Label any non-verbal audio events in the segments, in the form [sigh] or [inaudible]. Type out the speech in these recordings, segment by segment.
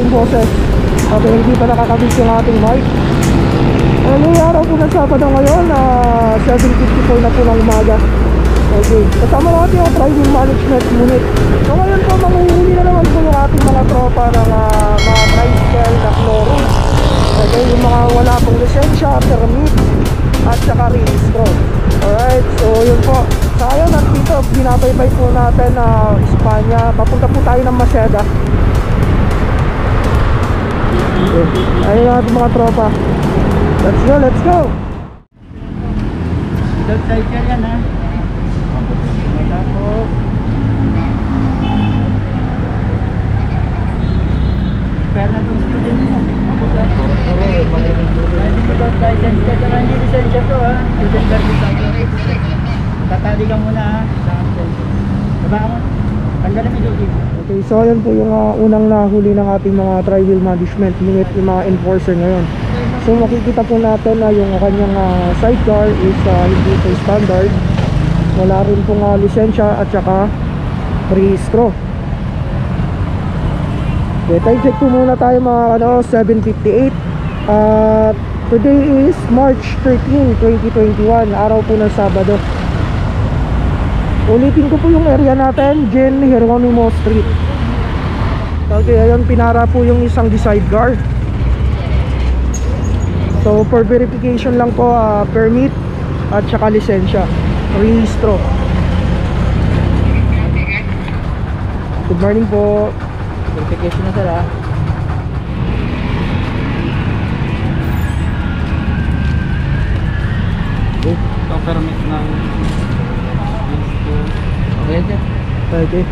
ating boses. Okay, hindi pa nakakabit yung ating mic. Uh, yung araw po ng Sabado ngayon, ah 7.54 na po ng umaga. Okay, kasama natin yung driving management unit. So ngayon po, manguhuli na naman po yung ating mga tropa ng ah, mga tricycle na chloro. Okay, yung mga wala pong lisensya, permit, at saka registro. Alright, so yun po. Sa ngayon, at dito, binabaybay po natin na Espanya. Papunta po tayo ng Maseda. Okay. Ayun ang ating mga tropa. Let's go, let's go! Dog cycle yan ha. Tapos, Kaya na student mo. Pwede mo dog license ka. Saka hindi lisensya to ha. Student lang to. Tatali ka muna ha. Sa Diba mo? Okay, so ayun po yung ah, unang nahuli ng ating mga tribal management unit, yung mga enforcer ngayon. So makikita po natin na yung kanyang ah, sidecar is ah, hindi po standard. Wala rin pong ah, lisensya at saka registro. Okay, time check po muna tayo mga ano, 7.58. At today is March 13, 2021, araw po ng Sabado. Ulitin ko po yung area natin, Jen Geronimo Street. Okay, ayun, pinara po yung isang side guard. So, for verification lang po, ah, permit at saka lisensya. Registro. Good morning po. Verification na sir ha. Ito permit ng Okay sir. Okay.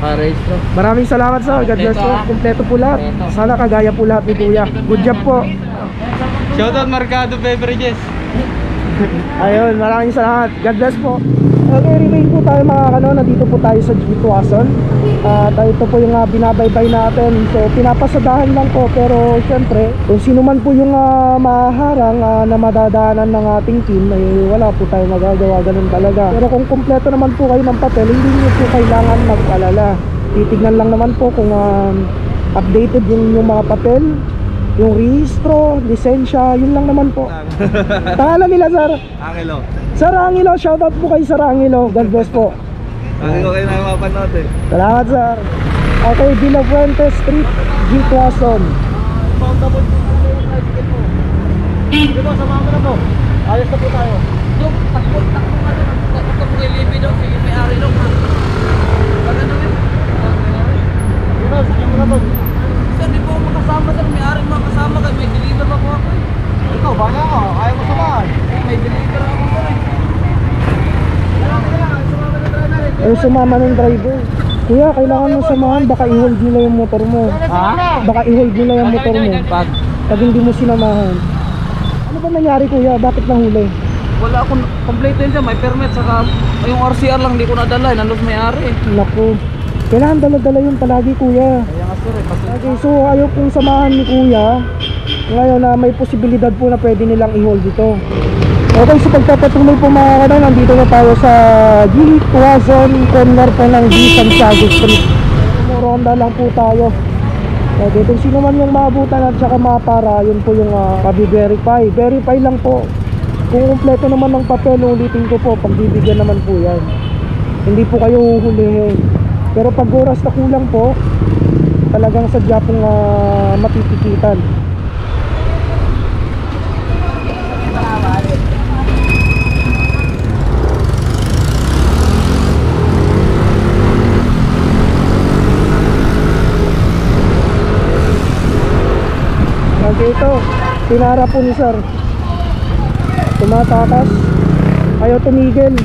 Pa-registro. Maraming salamat sa God bless po. Kompleto, po lahat. Sana kagaya po lahat ni Kuya. Good job po. Shoutout Mercado Beverages. [laughs] Ayun, maraming salamat. God bless po. Okay, remain po tayo mga kano. Nandito po tayo sa Gitwason. At uh, ito po yung uh, binabaybay natin. So, pinapasadahan lang po. Pero, syempre, kung sino man po yung uh, maharang uh, na madadaanan ng ating team, eh, wala po tayo magagawa. Ganun talaga. Pero kung kumpleto naman po kayo ng papel, hindi nyo po kailangan mag-alala. Titignan lang naman po kung um, updated yung, yung mga papel, yung registro, lisensya, yun lang naman po. Pangalan nila, sir? Angelo. Sir Angelo, shoutout po kay Sir Angelo. God bless po. Angelo kayo na mapanood eh. Salamat, sir. Okay, Villa Fuente Street, G. Quason. Dito, samahan mo na po. Ayos na po tayo. Yung takbo, takbo nga doon. Takbo mo kay Libby daw. Sige, may ari daw. Pag ano yun? Dito, sige mo na po. Sir, di po makasama sir. May ari makasama kayo. May deliver pa po ako eh. Ikaw, bala ka. Ayaw mo samahan. Eh, May deliver ako sir eh. Eh, sumama ng driver. Kuya, kailangan mo samahan. Baka i-hold nila yung motor mo. Ha? Baka i-hold nila yung motor mo. Pag Pag hindi mo sinamahan. Ano ba nangyari, kuya? Bakit nahuli? wala akong complete yun siya. May permit. Saka yung RCR lang di ko nadala. Nandun may ari eh. Naku. Kailangan dala-dala yun palagi, kuya. Kaya nga sir eh. Okay, so ayaw pong samahan ni Kuya. Ngayon na may posibilidad po na pwede nilang i-hold ito. Okay, so pagpapatuloy po mga kanang, nandito na tayo sa G. Tuazon, corner po ng G. Santiago Street. Umuronda lang po tayo. Okay, kung sino man yung maabutan at saka mapara, yun po yung uh, verify Verify lang po. Kung kumpleto naman ng papel, ulitin ko po, pagbibigyan naman po yan. Hindi po kayo huhulihin. Pero pag oras na kulang po, talagang sadya pong uh, matitikitan. Okay ito, pinara po ni sir. Tumatakas. Ayaw tumigil.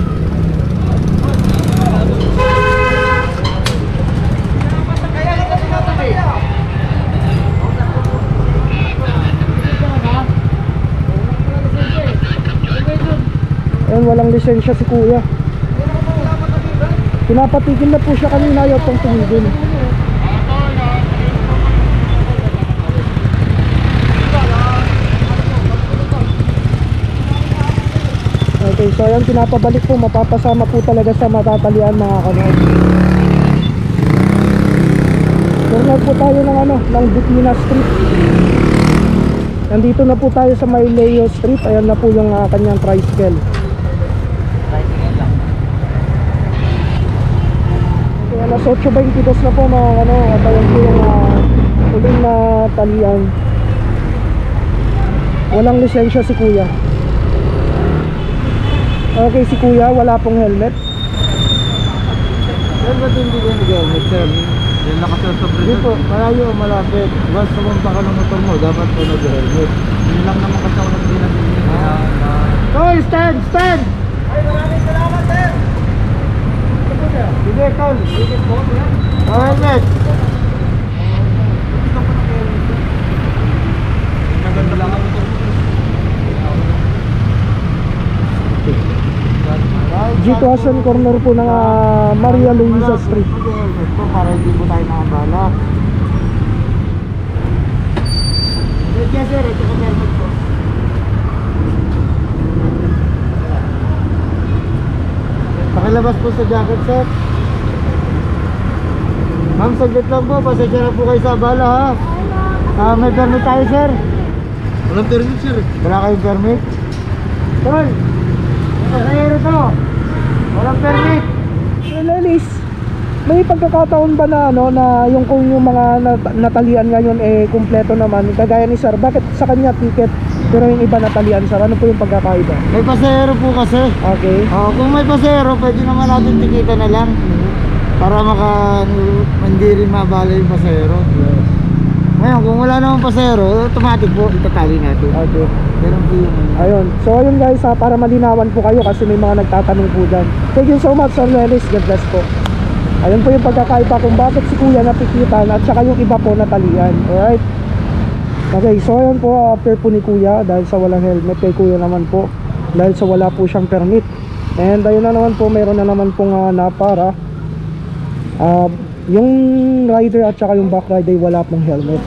Ayun, walang lisensya si kuya. Pinapatigil na po siya kanina, ayaw pong tumigil. Okay, so ayan, pinapabalik po, mapapasama po talaga sa matatalian mga kanood. So Corner po tayo ng ano, ng Bukina Street. Nandito na po tayo sa may Street. Ayan na po yung ah, kanyang tricycle. Okay, alas 8.22 na po mga ano, at ayan po yung uh, huling na talian. Walang lisensya si kuya. Okay, si kuya, wala pong helmet. Sir, ba't hindi kayo nag-helmet, sir? Yan nakasir sa Hindi po, malayo o malapit. Once pumunta ka ng motor mo, dapat po nag-helmet. Yun lang naman kasi ako nagbilang din yun. Tol, stand, stand! Ay, maraming salamat, sir. Sige, Tol. Sige po, sir. Helmet. Naganda lang ako. G2 corner po ng ah, Maria Luisa Street. Po para hindi po tayo nakabala. Sige, sir. Ito helmet po. Pakilabas po sa jacket, sir. Ma'am, saglit lang po. Pasensya na po kayo sa abala, ha? Ah, may permit tayo, sir. Walang permit, sir. Wala kayong permit? Tol! Pasahero to! Walang permit! Sir Lelis, may pagkakataon ba na ano na yung kung yung mga nat- natalian ngayon eh kumpleto naman kagaya ni sir bakit sa kanya ticket pero yung iba natalian sir ano po yung pagkakaiba May pasahero po kasi. okay Oh, kung may pasahero, pwede naman natin tikita na lang. Para maka hindi rin mabala yung pasahero. Ngayon, kung wala namang pasahero, automatic po itatali natin. okay Ganun po yung ano. ayun so ayun guys ha, para malinawan po kayo kasi may mga nagtatanong po dyan thank you so much sir Lelis God bless po ayun po yung pagkakaiba kung bakit si kuya napikitan at saka yung iba po natalian alright Okay, so ayun po after po ni Kuya dahil sa walang helmet kay Kuya naman po dahil sa wala po siyang permit. And ayun na naman po mayroon na naman pong uh, napara. Ah, yung rider at saka yung back rider wala pong helmet.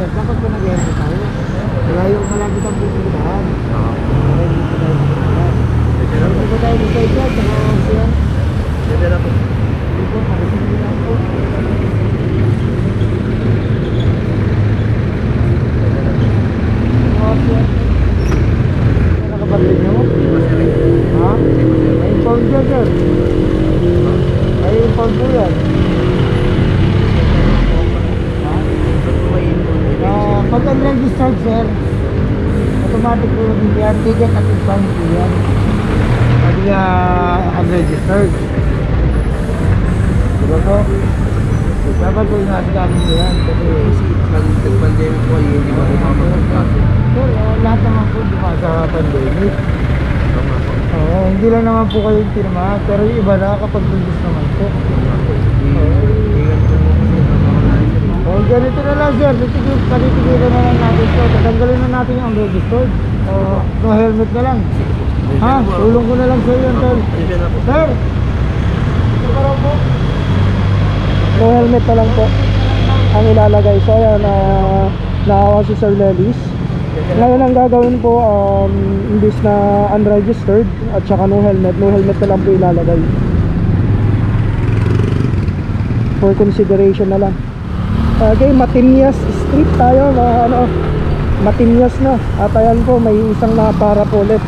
Dapat po nag-helmet tayo. Wala yung malapit ang pupuntahan. Hindi po tayo tayo dito dyan, saka siya. Hindi po, palisin nyo lang po. Oo, sir. Ano nakabaril nyo? Ha? May impound dyan, sir. May impound po yan. Ha? Ah, pag unregistered sir, automatic po din yan, ticket at impound po yan. Pag niya unregistered. Po? Dapat po yung natin po yan kasi Nag-pandemic po, hindi mo kumapagpapasok. sir, eh, lahat naman po ba sa pandemic. Oo, hindi lang naman po kayo tinamahan, pero yung iba nakakapag-release naman po. O ganito na lang sir, titigil, panitigilan na lang natin ito. Tatanggalin na natin yung unregistered. O, no helmet na lang. Ha? Tulong ko na lang sa iyo, tol. Sir! Ito ka raw po. Na lang po ang ilalagay. So ayan, uh, naawa si Sir Lelis. Ngayon ang gagawin po, um, imbis na unregistered at saka no helmet, no helmet na lang po ilalagay. For consideration na lang. Okay, Matinyas Street tayo, mga ano, Matinyas na. At ayan po, may isang napara po ulit.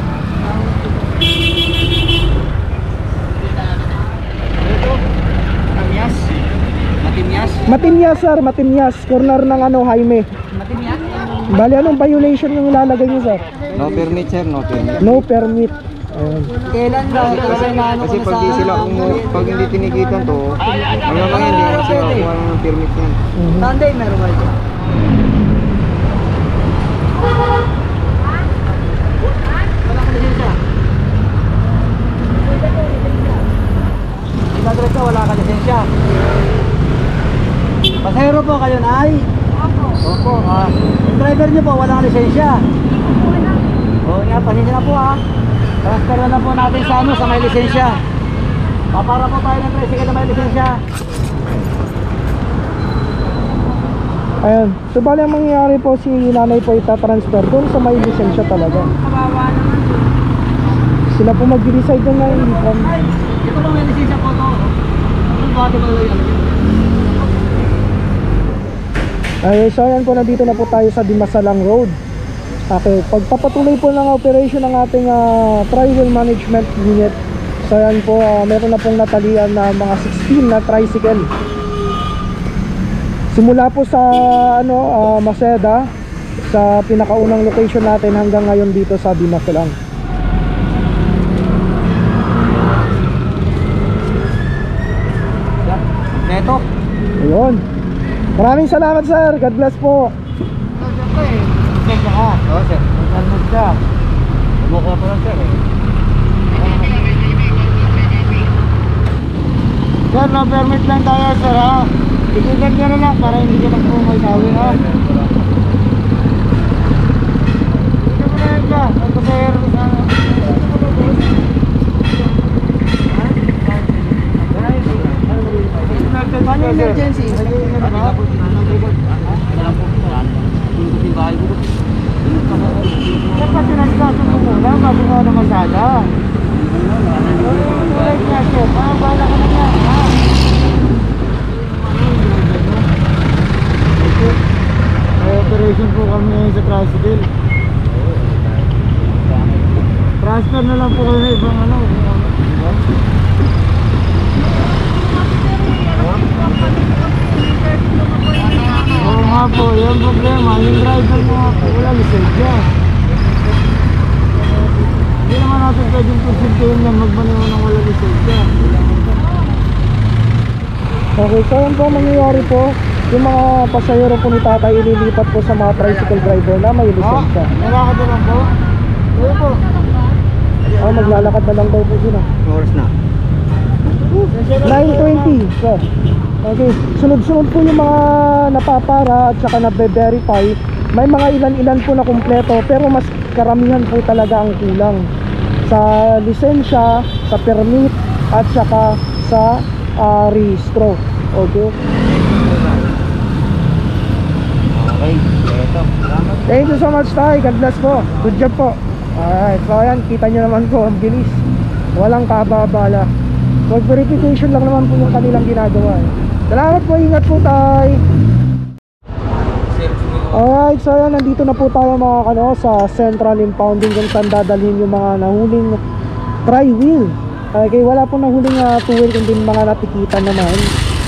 Matimyas? Matimyas? Matinyas sir, Matinyas, corner ng ano, Jaime. Matimyas? Bali, anong violation yung ilalagay niyo sir? No permit sir, no permit. No permit. Ayun. Kailan ba? Kasi naano Kasi pag di sila kung pag hindi tinigitan to, ano yan, hindi sila kuha ng permit yan. Sunday meron ba ito? Wala ka lisensya? Ginagres ka, wala ka lisensya. Pasahero po kayo, Nay? Opo. Opo, ah. Yung driver niyo po, wala ka lisensya? Oo nga, pasensya na po ha. Transfer na lang po natin sa ano, sa may lisensya. Papara po tayo ng tricycle na may lisensya. Ayun. So bali ang mangyayari po si nanay po itatransfer doon sa may lisensya talaga. Kawawa naman. Sila po mag-decide doon na hindi from Ito po may lisensya po to. bati mo lang yan. Ay, so ayan po, nandito na po tayo sa Dimasalang Road. Okay, pagpapatuloy po ng operation ng ating uh, tri-wheel management unit. So ayan po, ah, meron na pong natalian na mga 16 na tricycle. Simula po sa ano, ah, Maseda, sa pinakaunang location natin hanggang ngayon dito sa Dimasalang. Neto. Ayun. Maraming salamat sir. God bless po. Siyempre, sensya ka. Oo, sir. Mag-almod ka. Bumukuha pa lang, sir. eh. Sir, no permit lang tayo, sir, ha? Tigilan nyo na lang para hindi ka lang po may tawi, ha? Dito mo na yan ka. Sir. Paano emergency? Dapat tinasgasan mo muna bago ka na masada. Alright nga, sir. Ah, bahala ka na yan, ha? May operation ngayon sa tricycle. Transfer na lang po kayo na ibang ano. ano. Oo nga po, yung problema, yung driver mo nga po, wala lisensya. Hindi naman natin pwedeng presintihin yan magmaneho ng wala lisensya. Okay, so yun po ang mangyayari po. Yung mga pasahero po ni tatay ililipat po sa mga tricycle driver na may lisensya. Nalakad na lang po? Oo po. Oh, maglalakad na lang daw po sila. Oras na. 9.20 sir. Okay, sunod-sunod po yung mga napapara at saka nabe-verify. May mga ilan-ilan po na kumpleto pero mas karamihan po talaga ang kulang. Sa lisensya, sa permit at saka sa ah, rehistro. Okay, ito. Salamat. Thank you so much tay. God bless po. Good job po. Alright. So ayan, kita nyo naman po ang bilis. Walang kababala. So verification lang naman po yung kanilang ginagawa. eh. Salamat po. Ingat po tay. Alright. So ayan, nandito na po tayo mga kano sa Central Impounding kung saan dadalhin yung mga nahuling tri-wheel. Okay, wala pong nahuling uh, two-wheel kundi mga natikitan naman.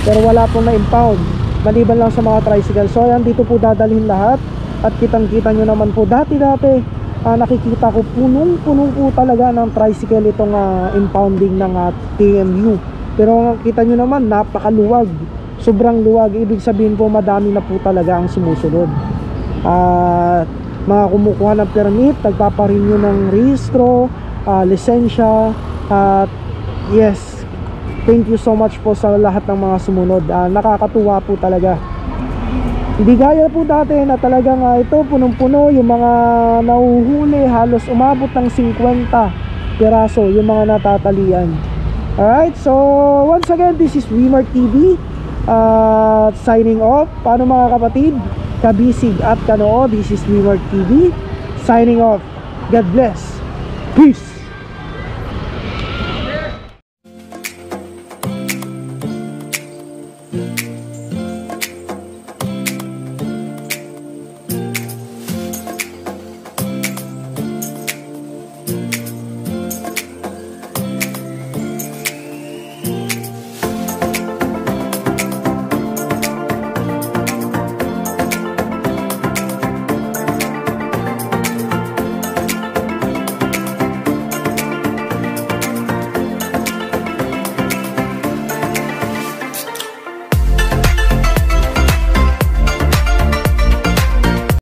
Pero wala pong na-impound. Maliban lang sa mga tricycle. So ayan, dito po dadalhin lahat. At kitang-kita nyo naman po, dati-dati ah, nakikita ko punong-punong po talaga ng tricycle itong ah, impounding ng ah, TMU. Pero kita nyo naman, napakaluwag. Sobrang luwag. Ibig sabihin po, madami na po talaga ang sumusunod. At mga kumukuha ng permit, nagpaparenew ng rehistro, ah, lisensya, at yes, thank you so much po sa lahat ng mga sumunod. Ah, nakakatuwa po talaga. Hindi gaya po dati na talagang ah, ito punong-puno yung mga nahuhuli halos umabot ng 50 piraso yung mga natatalian. Alright, so once again, this is Wimar TV uh, signing off. Paano mga kapatid? Kabisig at Kanoo, this is Wimar TV signing off. God bless. Peace!